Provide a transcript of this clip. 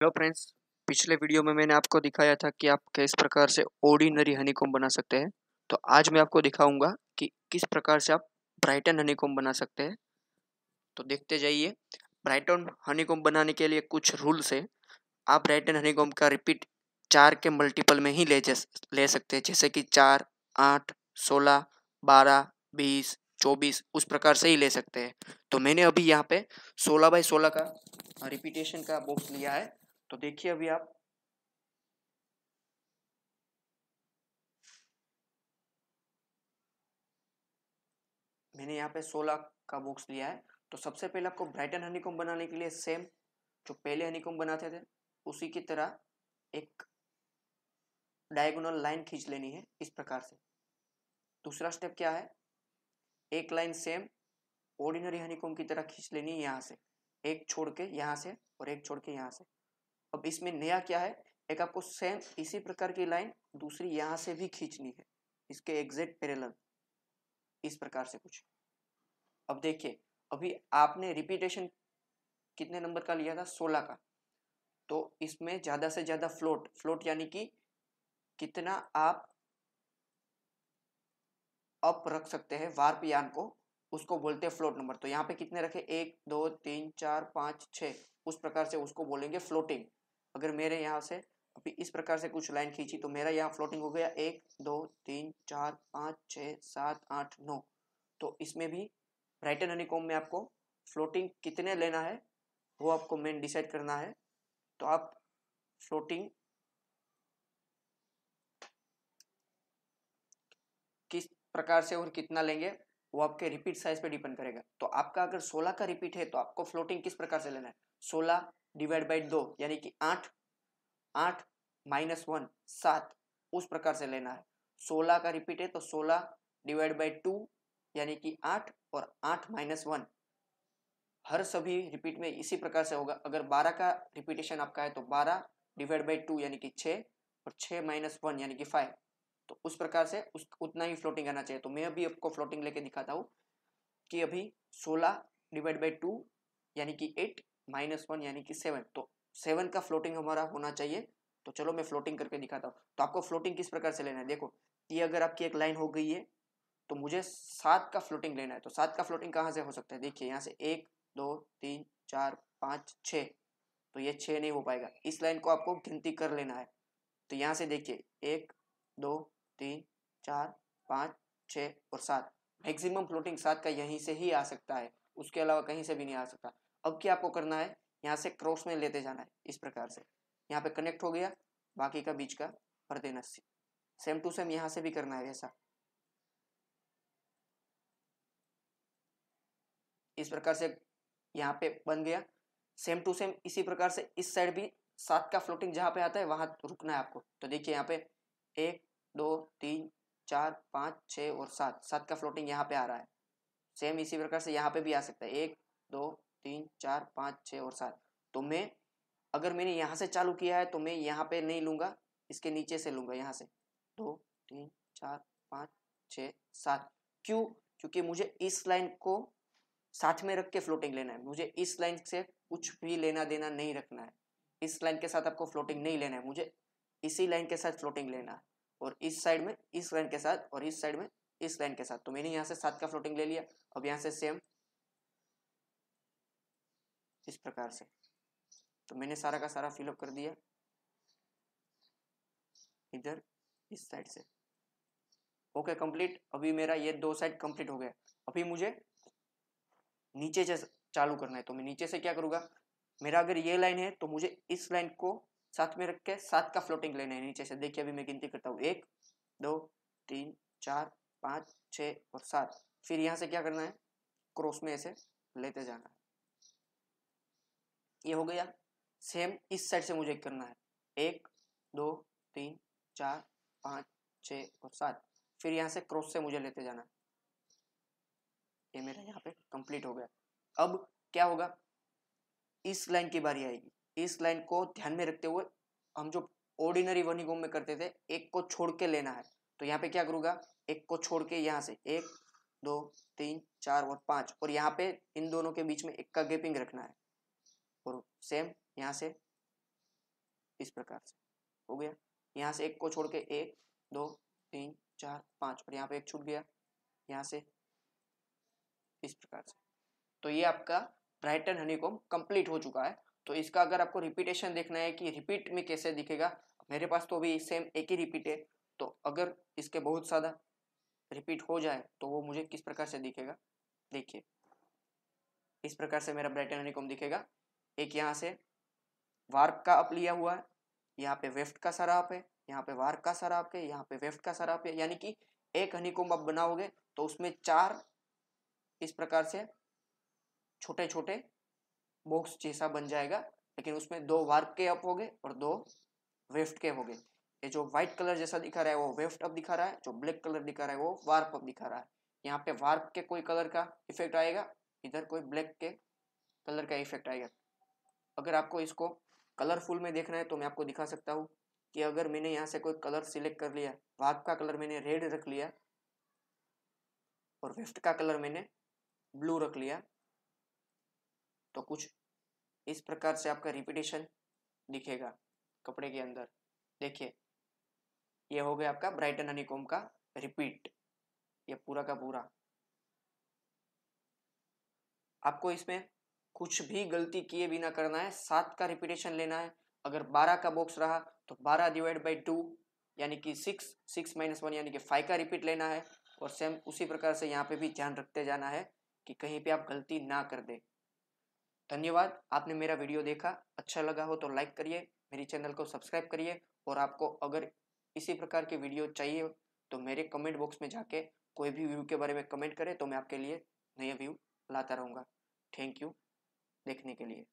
Hello friends पिछले video में मैंने आपको दिखाया था कि आप किस प्रकार से ऑर्डिनरी हनीकॉम बना सकते हैं। तो आज मैं आपको दिखाऊँगा कि किस प्रकार से आप ब्राइटन हनीकॉम बना सकते हैं। तो देखते जाइए ब्राइटन हनीकॉम बनाने के लिए कुछ रूल्स है। आप ब्राइटन हनीकॉम का रिपीट चार के मल्टीपल में ही ले ले सकते हैं। जैसे कि चार, आठ, सोलह, बारह, बीस, चौबीस, उस प्रकार से ही ले सकते हैं। तो मैंने अभी यहाँ पे सोलह बाई सोलह का रिपीटेशन का बॉक्स लिया है। तो देखिए अभी आप मैंने यहाँ पे 16 का बॉक्स लिया है। तो सबसे पहले आपको ब्राइटन हनीकॉम बनाने के लिए सेम जो पहले हनीकॉम बनाते थे, उसी की तरह एक डायगोनल लाइन खींच लेनी है इस प्रकार से। दूसरा स्टेप क्या है? एक लाइन सेम ऑर्डिनरी हनीकॉम की तरह खींच लेनी है यहाँ से। एक छोड़ के यहाँ से और एक छोड़ के यहाँ से। अब इसमें नया क्या है? एक आपको सेम इसी प्रकार की लाइन दूसरी यहाँ से भी खींचनी है। इसके एग्जैक्ट पैरेलल इस प्रकार से कुछ। अब देखिए, अभी आपने रिपीटेशन कितने नंबर का लिया था? सोलह का। तो इसमें ज़्यादा से ज़्यादा फ्लोट फ्लोट यानी कि कितना आप अप रख सकते हैं वार्प यान को, उसको बोलते हैं फ्लोट नंबर तो यहाँ पे कितने रखे? एक, दो, तीन, चार, पाँच छ उस प्रकार से उसको बोलेंगे फ्लोटिंग अगर मेरे यहाँ से अभी इस प्रकार से कुछ लाइन खींची तो मेरा यहाँ फ्लोटिंग हो गया एक, दो, तीन, चार, पाँच, छ, सात, आठ, नौ। तो इसमें भी ब्राइटन हनीकॉम में आपको फ्लोटिंग कितने लेना है, वो आपको मेन डिसाइड करना है। तो आप फ्लोटिंग किस प्रकार से और कितना लेंगे वो आपके रिपीट साइज़ पे डिपेंड करेगा। तो आपका अगर 16 का रिपीट है तो आपको फ्लोटिंग किस प्रकार से लेना है? 16 डिवाइड बाई दो, यानी कि आठ आठ माइनस वन सात, उस प्रकार से लेना है। सोलह का रिपीट है तो सोलह डिवाइड बाई टू यानी कि आठ, और आठ माइनस वन हर सभी रिपीट में इसी प्रकार से होगा। अगर बारह का रिपीटेशन आपका है तो बारह डिवाइड बाई टू यानी कि छः और छः माइनस वन यानी कि फाइव तो उस प्रकार से उस, उतना ही फ्लोटिंग आना चाहिए। तो मैं अभी आपको फ्लोटिंग लेके दिखाता हूँ कि अभी सोलह डिवाइड बाई टू यानी कि एट माइनस वन यानी कि सेवन तो सेवन का फ्लोटिंग हमारा होना चाहिए। तो चलो मैं फ्लोटिंग करके दिखाता हूँ। तो आपको फ्लोटिंग किस प्रकार से लेना है? देखो, ये अगर आपकी एक लाइन हो गई है तो मुझे सात का फ्लोटिंग लेना है। तो सात का फ्लोटिंग कहाँ से हो सकता है? देखिए, यहाँ से एक, दो, तीन, चार, पाँच, छ। तो ये छः नहीं हो पाएगा। इस लाइन को आपको गिनती कर लेना है। तो यहाँ से देखिए, एक, दो चार, पाँच छ और सात। मैक्सिमम फ्लोटिंग सात का यहीं से ही आ सकता है। उसके अलावा कहीं से भी नहीं आ सकता। अब क्या आपको करना है? यहाँ से क्रॉस में लेते जाना है, इस प्रकार से। यहाँ पे कनेक्ट हो गया, बाकी का बीच का भर देना सेम टू सेम यहाँ से भी करना है ऐसा इस प्रकार से यहाँ पे बन गया। सेम टू सेम इसी प्रकार से इस साइड भी सात का फ्लोटिंग जहाँ पे आता है, वहाँ रुकना है आपको। तो देखिए यहाँ पे एक, दो, तीन चार, पाँच छ और सात। सात का फ्लोटिंग यहाँ पे आ रहा है। सेम इसी प्रकार से यहाँ पे भी आ सकता है। एक, दो, तीन, चार, पाँच छः और सात। तो मैं, अगर मैंने यहाँ से चालू किया है तो मैं यहाँ पे नहीं लूँगा, इसके नीचे से लूँगा यहाँ से। दो, तीन, चार, पाँच छ सात। क्यों? क्योंकि मुझे इस लाइन को साथ में रख के फ्लोटिंग लेना है। मुझे इस लाइन से कुछ भी लेना देना नहीं रखना है। इस लाइन के साथ आपको फ्लोटिंग नहीं लेना है। मुझे इसी लाइन के साथ फ्लोटिंग लेना है। और इस साइड में इस लाइन के साथ और इस साइड में इस लाइन के साथ। तो मैंने यहाँ से सात का फ्लोटिंग ले लिया, अब यहाँ से सेम इस प्रकार से। तो मैंने सारा का सारा फिलअप कर दिया इधर, इस साइड से। ओके कंप्लीट अभी मेरा ये दो साइड कंप्लीट हो गया। अभी मुझे नीचे से चालू करना है। तो मैं नीचे से क्या करूँगा? मेरा अगर ये लाइन है तो मुझे इस लाइन को साथ में रख के सात का फ्लोटिंग लेना है नीचे से। देखिए, अभी मैं गिनती करता हूँ। एक, दो, तीन, चार, पाँच छ और सात। फिर यहाँ से क्या करना है? क्रॉस में ऐसे लेते जाना है। ये हो गया। सेम इस साइड से मुझे करना है। एक, दो, तीन, चार, पाँच छ और सात। फिर यहाँ से क्रॉस से मुझे लेते जाना है। ये मेरा यहाँ पे कंप्लीट हो गया। अब क्या होगा? इस लाइन की बारी आएगी। इस लाइन को ध्यान में रखते हुए हम जो ऑर्डिनरी वनिगोम में करते थे, एक को छोड़ के लेना है। तो यहाँ पे क्या करूँगा? एक को छोड़ के यहाँ से एक, दो, तीन, चार और पाँच और यहाँ पे इन दोनों के बीच में एक का गैपिंग रखना है। और सेम यहाँ से इस प्रकार से। हो गया? यहाँ से एक को छोड़ के एक, दो, तीन, चार, पाँच और यहाँ पे एक छूट गया। यहाँ से इस प्रकार से। तो ये आपका ब्राइटन हनीकॉम कंप्लीट हो चुका है। तो इसका अगर आपको रिपीटेशन देखना है कि रिपीट में कैसे दिखेगा, मेरे पास तो अभी सेम एक ही रिपीट है तो अगर इसके बहुत ज़्यादा रिपीट हो जाए तो वो मुझे किस प्रकार से दिखेगा? देखिए, इस प्रकार से मेरा ब्राइटन हनीकॉम दिखेगा। एक यहाँ से वार्प का अप लिया हुआ है, यहाँ पे वेफ्ट का सारा अप है, यहाँ पे वार्प का सारा अप है, यहाँ पे वेफ्ट का सारा अप है, यानी कि एक हनीकॉम आप बनाओगे तो उसमें चार इस प्रकार से छोटे छोटे बॉक्स जैसा बन जाएगा, लेकिन उसमें दो वार्प के अप हो गए और दो वेफ्ट के हो गए। ये जो व्हाइट कलर जैसा दिखा रहा है, वो वेफ्ट अप दिखा रहा है, जो ब्लैक कलर दिखा रहा है, वो वार्प अप दिखा रहा है। यहाँ पे वार्प के कोई कलर का इफ़ेक्ट आएगा, इधर कोई ब्लैक के कलर का इफ़ेक्ट आएगा। अगर आपको इसको कलरफुल में देखना है तो मैं आपको दिखा सकता हूँ कि अगर मैंने यहाँ से कोई कलर सिलेक्ट कर लिया, वार्प का कलर मैंने रेड रख लिया और वेफ्ट का कलर मैंने ब्लू रख लिया तो कुछ इस प्रकार से आपका रिपीटेशन दिखेगा कपड़े के अंदर। देखिए, ये हो गया आपका ब्राइटन हनीकॉम का रिपीट ये पूरा का पूरा। आपको इसमें कुछ भी गलती किए बिना करना है, सात का रिपीटेशन लेना है। अगर बारह का बॉक्स रहा तो बारह डिवाइड बाई टू यानी कि सिक्स सिक्स माइनस वन यानी कि फाइव का रिपीट लेना है। और सेम उसी प्रकार से यहाँ पे भी ध्यान रखते जाना है कि कहीं पे आप गलती ना कर दे। धन्यवाद। आपने मेरा वीडियो देखा अच्छा लगा हो तो लाइक करिए, मेरे चैनल को सब्सक्राइब करिए और आपको अगर इसी प्रकार की वीडियो चाहिए तो मेरे कमेंट बॉक्स में जाके कोई भी व्यू के बारे में कमेंट करें तो मैं आपके लिए नए व्यू लाता रहूँगा। थैंक यू देखने के लिए।